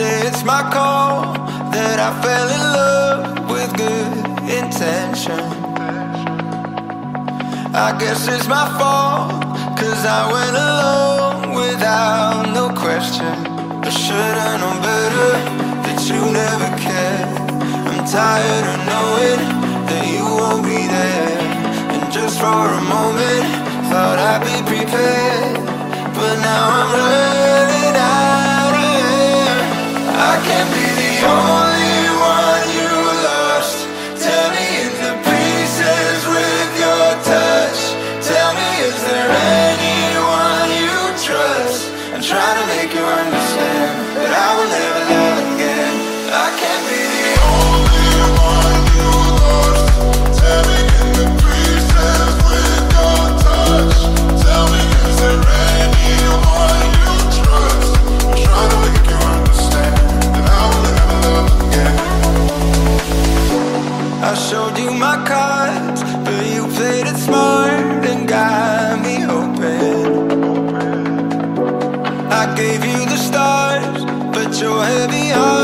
it's my call that I fell in love with good intention. I guess it's my fault, cause I went along without no question. I should've known better that you never cared. I'm tired of knowing that you won't be there. And just for a moment, thought I'd be prepared. But now I'm running out. I can't be the only one you lost. Tear me into pieces with your touch. Tell me, is there anyone you trust? I'm trying to make you understand showed you my cards, but you played it smart and got me hoping. I gave you the stars, but your heavy never.